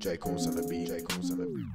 J. Coons on the beat. J. Coons on the beat.